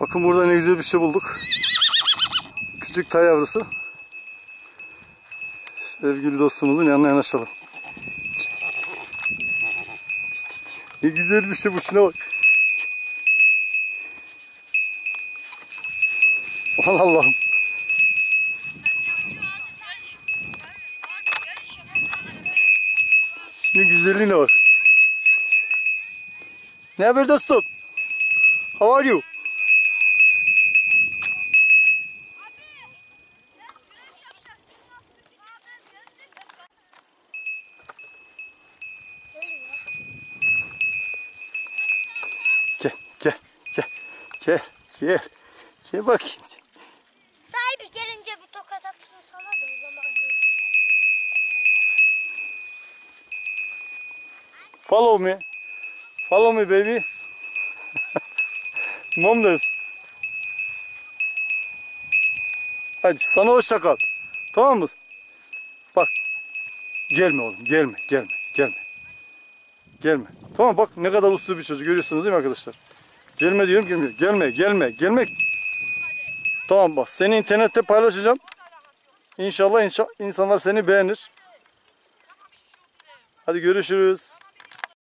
Bakın burada ne güzel bir şey bulduk. Küçük tay yavrusu. Sevgili dostumuzun yanına yanaşalım. Ne güzel bir şey bu şuna bak. Aman Allah'ım. Şunun güzelliğine bak. Ne haber dostum? How are you? Gel, gel, gel, gel, gel. Gel bakayım. Sahibi gelince bir tokat atsın sana da o zaman gör. Follow me. Follow me baby. Mom does. Hadi sana hoşça kal. Tamam mı? Bak. Gelme oğlum. Gelme. Gelme. Gelme. Gelme. Tamam bak ne kadar uslu bir çocuk görüyorsunuz değil mi arkadaşlar? Gelme diyorum gelmiyor. Gelme. Gelme. Gelmek. Tamam bak seni internette paylaşacağım. İnşallah inşa insanlar seni beğenir. Hadi görüşürüz.